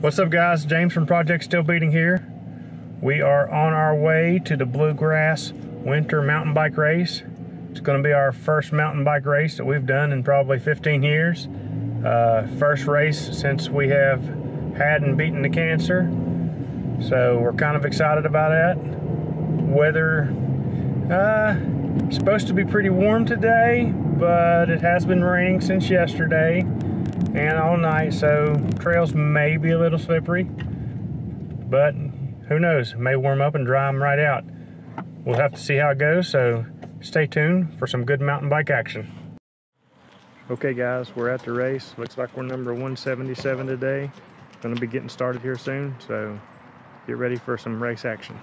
What's up guys? James from Project Still Beating here. We are on our way to the Bluegrass Winter Mountain Bike Race. It's going to be our first mountain bike race that we've done in probably 15 years. Uh, first race since we have had and beaten the cancer. So we're kind of excited about that. Weather, uh, supposed to be pretty warm today, but it has been raining since yesterday and all night, so trails may be a little slippery, but who knows, may warm up and dry them right out. We'll have to see how it goes, so stay tuned for some good mountain bike action. Okay guys, we're at the race. Looks like we're number 177 today. Gonna be getting started here soon, so get ready for some race action.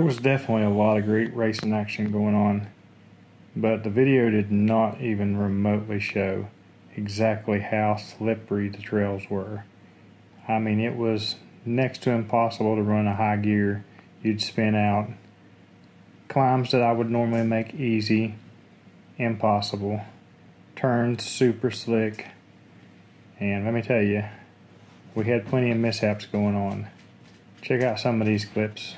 There was definitely a lot of great racing action going on, but the video did not even remotely show exactly how slippery the trails were. I mean, it was next to impossible to run a high gear. You'd spin out. Climbs that I would normally make easy, impossible. Turns super slick. And let me tell you, we had plenty of mishaps going on. Check out some of these clips.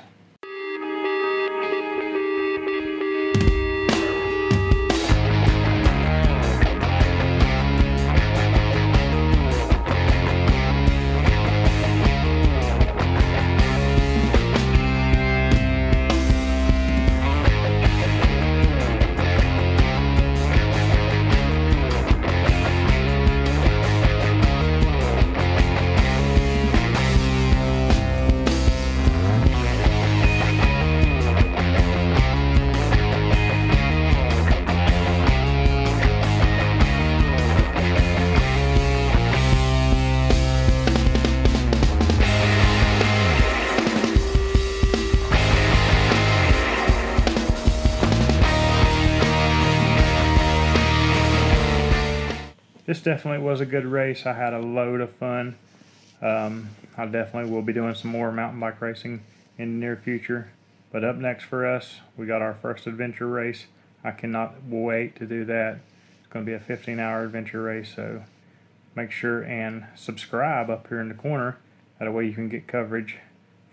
Definitely was a good race. I had a load of fun. Um, I definitely will be doing some more mountain bike racing in the near future. But up next for us, we got our first adventure race. I cannot wait to do that. It's going to be a 15 hour adventure race, so make sure and subscribe up here in the corner. That way you can get coverage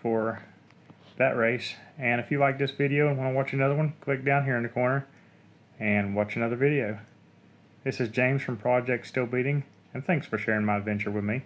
for that race. And if you like this video and want to watch another one, click down here in the corner and watch another video. This is James from Project Still Beating, and thanks for sharing my adventure with me.